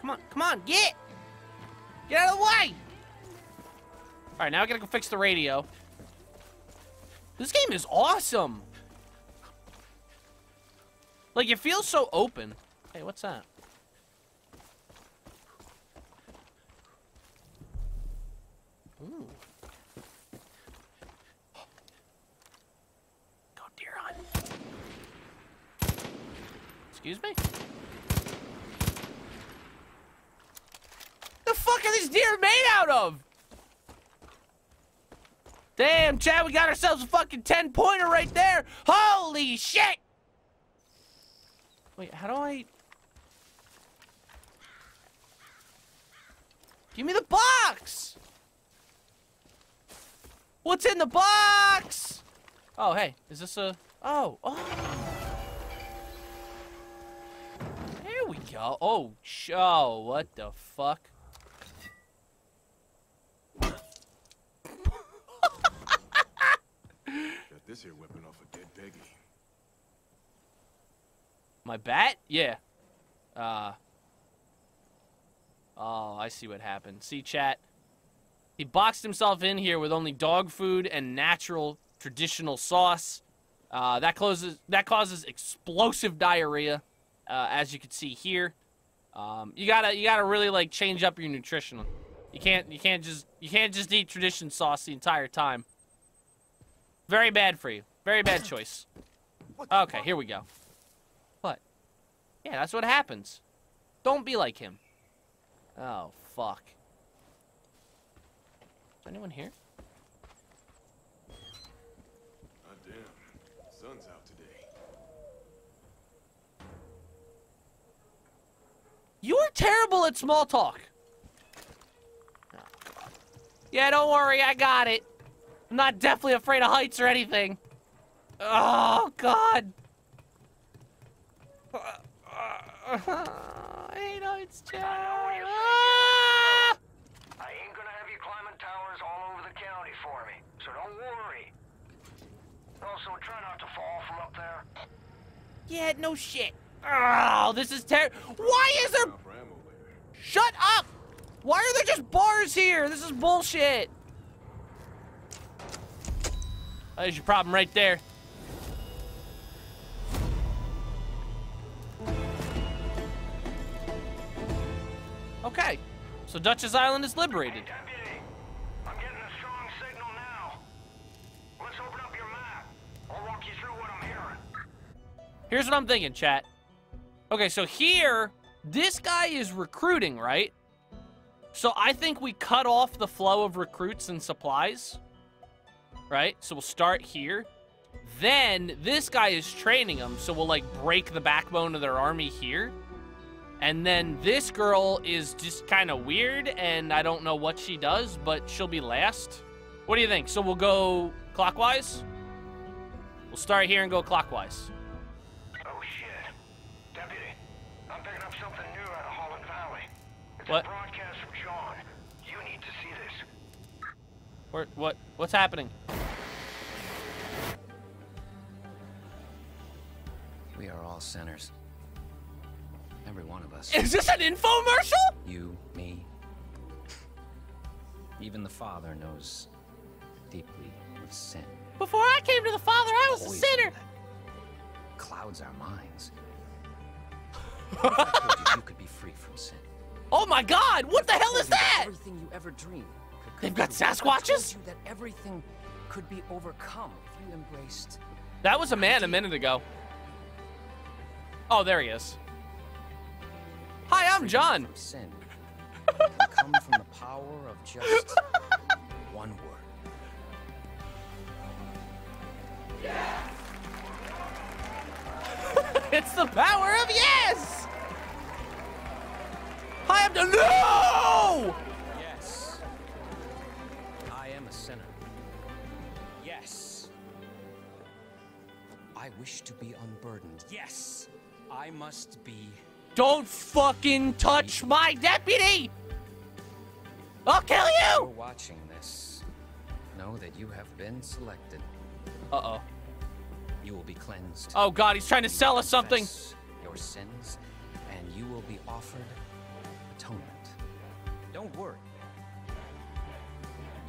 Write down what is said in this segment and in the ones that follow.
Come on, come on, get! Get out of the way! Alright, now I gotta go fix the radio. This game is awesome! Like, it feels so open. Hey, what's that? Excuse me? The fuck are these deer made out of? Damn, Chad, we got ourselves a fucking 10 pointer right there. Holy shit! Wait, how do I... Give me the box! What's in the box? Oh, hey, is this a... Oh, oh. There we go. Oh, show. Oh, what the fuck? This here weapon off a dead Peggy. My bat? Yeah. Uh. Oh, I see what happened. See, chat. He boxed himself in here with only dog food and natural traditional sauce. Uh, that closes. That causes explosive diarrhea, uh, as you can see here. Um, you gotta you gotta really like change up your nutrition. You can't you can't just you can't just eat tradition sauce the entire time. Very bad for you. Very bad choice. Okay, here we go. What? Yeah, that's what happens. Don't be like him. Oh, fuck. Is anyone here? God damn. Sun's out today. You're terrible at small talk. Oh, yeah, don't worry, I got it. I'm not definitely afraid of heights or anything. Oh, God. I hate heights, Chad. Ah! I ain't gonna have you climbing towers all over the county for me, so don't worry. Also, try not to fall from up there. Yeah, no shit. Oh, this is terrible. Why is there... Out for ammo later. Shut up! Why are there just bars here? This is bullshit. There's your problem right there. Okay, so Dutch's Island is liberated. Deputy, I'm getting a strong signal now. Let's open up your map. I'll walk you through what I'm hearing. Here's what I'm thinking, chat. Okay, so here, this guy is recruiting, right? So I think we cut off the flow of recruits and supplies. Right? So we'll start here. Then this guy is training them, so we'll like break the backbone of their army here. And then this girl is just kind of weird, and I don't know what she does, but she'll be last. What do you think? So we'll go clockwise? We'll start here and go clockwise. Oh shit. Deputy, I'm picking up something new out of Holland Valley. It's What? a broadcast from John. You need to see this. Where, what, what's happening? We are all sinners. Every one of us. Is this an infomercial? You, me. Even the Father knows deeply of sin. Before I came to the Father, I was a sinner. that Clouds our minds. What if I told you you could be free from sin? Oh my God! What the hell is that? Everything you ever dreamed. Could come They've got true. I Sasquatches? told you that everything could be overcome if you embraced That was a man a minute ago. Oh, there he is. Hi, I'm John. Sin. come from the power of just one word. It's the power of yes! Hi, I'm John. No! Must be. Don't fucking touch my deputy! I'll kill You're you! watching this. Know that you have been selected. Uh-oh. You will be cleansed. Oh God, he's trying to You sell us something. Your sins, and you will be offered atonement. Don't worry.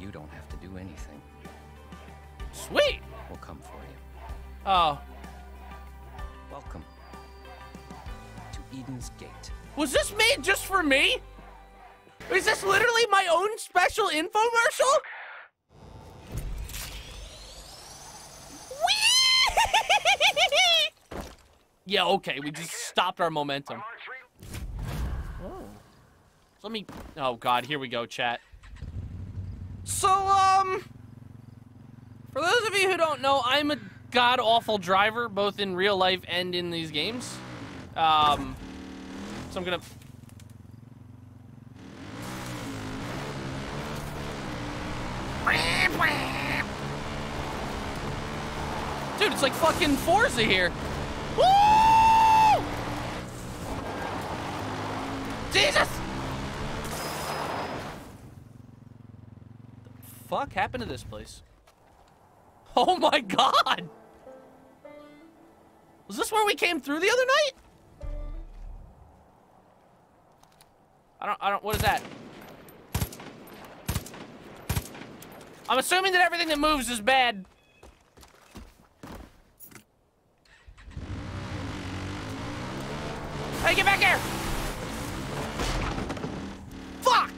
You don't have to do anything. Sweet. We'll come for you. Oh, Welcome Eden's Gate. was this made just for me? Is this literally my own special infomercial? Yeah, okay, we just stopped our momentum. Mark 3, So let me. Oh God, here we go, chat. So um, for those of you who don't know, I'm a god awful driver, both in real life and in these games. Um, so I'm gonna. Dude, it's like fucking Forza here. Woo! Jesus! What the fuck happened to this place? Oh my god! Was this where we came through the other night? I don't, I don't, what is that? I'm assuming that everything that moves is bad. Hey, get back here! Fuck!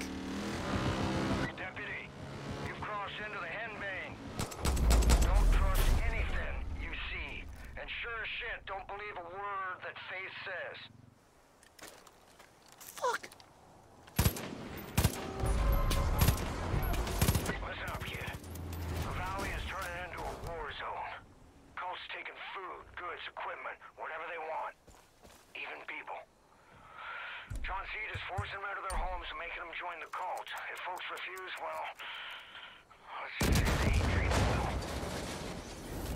Deputy, you've crossed into the henbane. Don't trust anything you see. And sure as shit, don't believe a word that Faith says. Fuck! Listen up, kid. The valley is turning into a war zone. Cults taking food, goods, equipment, whatever they want. Even people. John Seed is forcing them out of their homes and making them join the cult. If well, let's they treated well.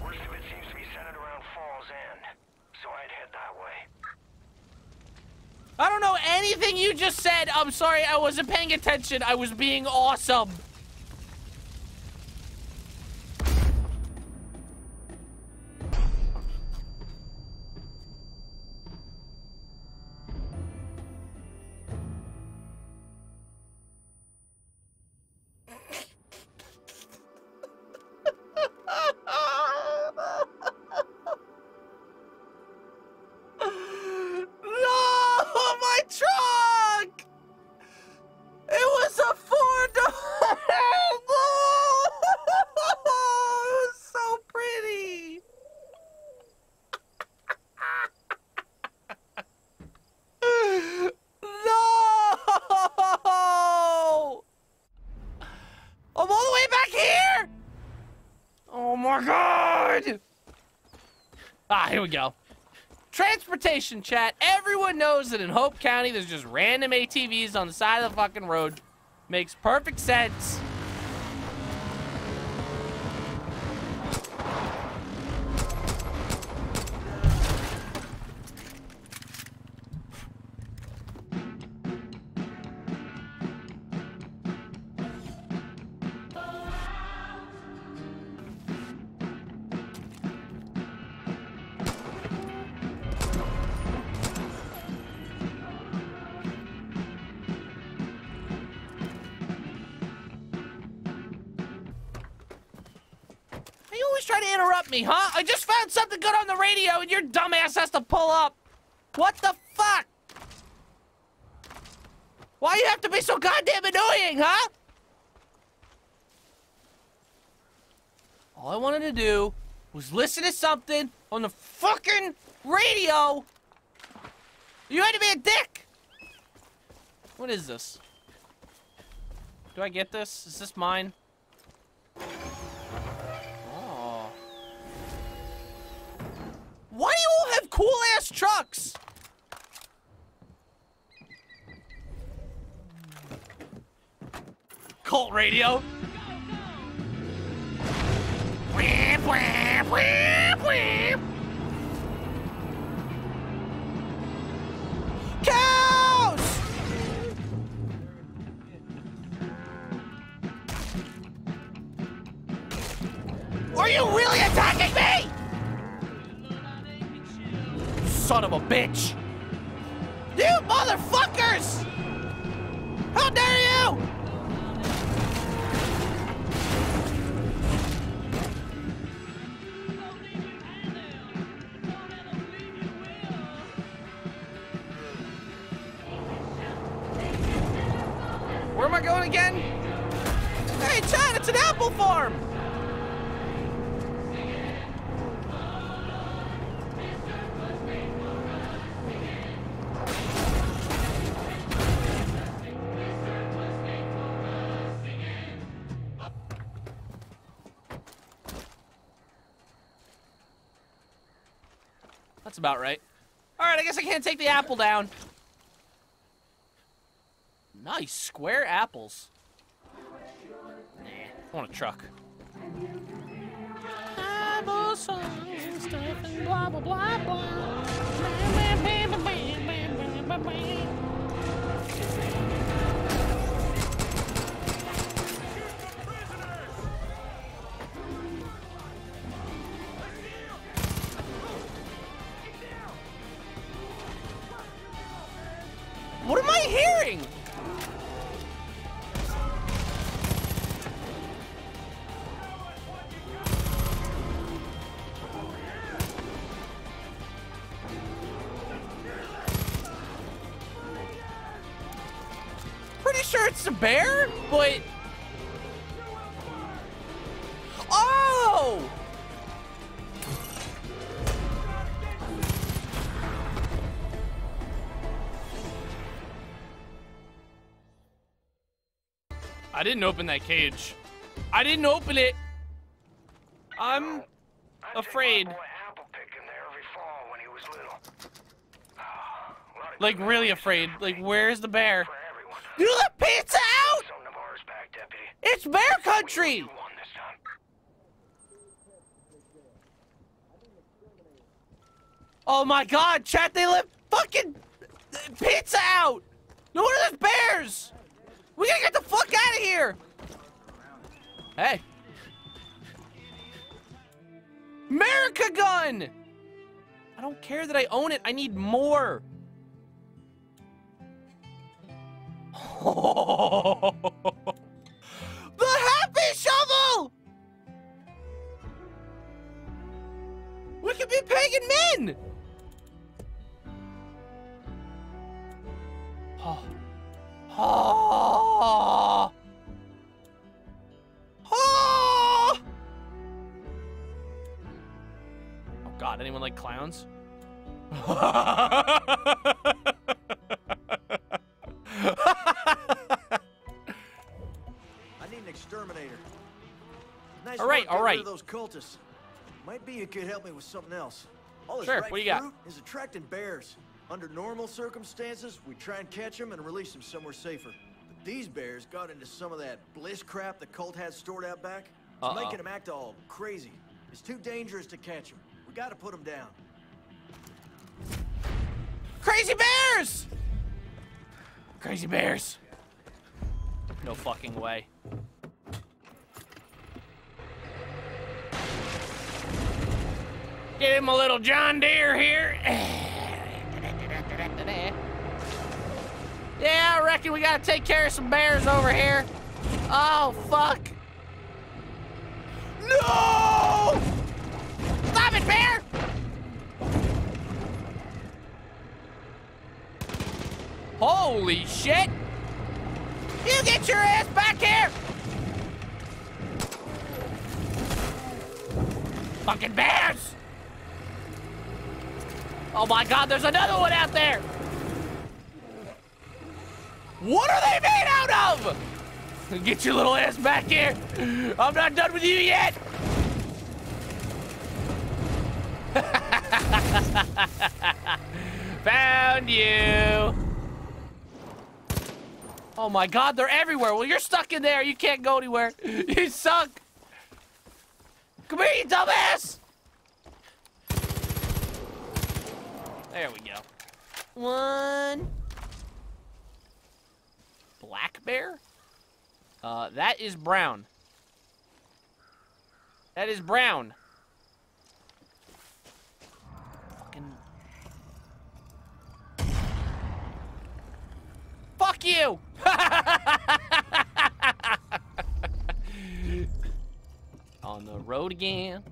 Worst of it seems to be centered around Falls End, so I'd head that way. I don't know anything you just said. I'm sorry, I wasn't paying attention. I was being awesome. I'm all the way back here. Oh my god! Ah, here we go. Transportation chat. Everyone knows that in Hope County, there's just random ATVs on the side of the fucking road. Makes perfect sense. Try to interrupt me, huh? I just found something good on the radio and your dumbass has to pull up. What the fuck? Why you have to be so goddamn annoying, huh? All I wanted to do was listen to something on the fucking radio. You had to be a dick. What is this? Do I get this? Is this mine? Cool ass trucks? Cult radio. Whip, whip, whip, whip. Cows! Going again? Hey, Chad, it's an apple farm! That's about right. Alright, I guess I can't take the apple down. Nice, square apples. Nah, I want a truck. What am I hearing? I didn't open that cage. I didn't open it. I'm afraid. my boy apple picking there every fall when he was little. Ah, a lot of Like really afraid. Like where's the bear? You let pizza out! Some Navarre's back, deputy. It's bear country! You won this time. Oh my god, chat, they let fucking pizza out! No wonder there's bears! We gotta get the fuck out of here! Hey. America gun! I don't care that I own it, I need more! the happy shovel! We could be pagan men! Might be you could help me with something else. All this Sure, ripe what do you got? is attracting bears. Under normal circumstances, we try and catch them and release them somewhere safer. But these bears got into some of that bliss crap the cult has stored out back. It's Uh-oh. making them act all crazy. It's too dangerous to catch them. We gotta put them down. Crazy bears! Crazy bears. No fucking way. Give him a little John Deere here. Yeah, I reckon we gotta take care of some bears over here. Oh, fuck. No! Stop it, bear! Holy shit! You get your ass back here! Fucking bears! Oh my god, there's another one out there! What are they made out of? Get your little ass back here! I'm not done with you yet! Found you! Oh my god, they're everywhere. Well, you're stuck in there. You can't go anywhere. You suck. Come here, you dumbass! There we go. One. Black bear? Uh, that is brown. That is brown. Fucking. Fuck you! On the road again.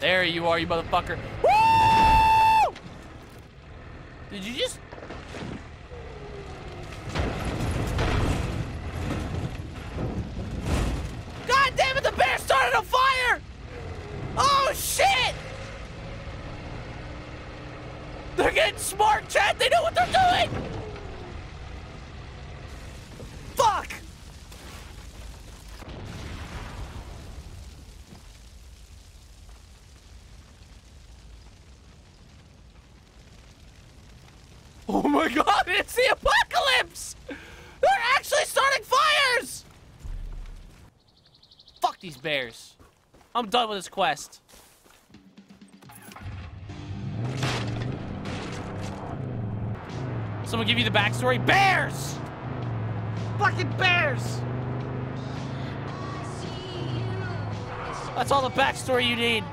There you are, you motherfucker. Woo! Did you just... God damn it, the bear started a fire! Oh, shit! They're getting smart, Chad! They know what they're doing! Oh my god, it's the apocalypse! They're actually starting fires! Fuck these bears. I'm done with this quest. Someone give you the backstory? Bears! Fucking bears! That's all the backstory you need.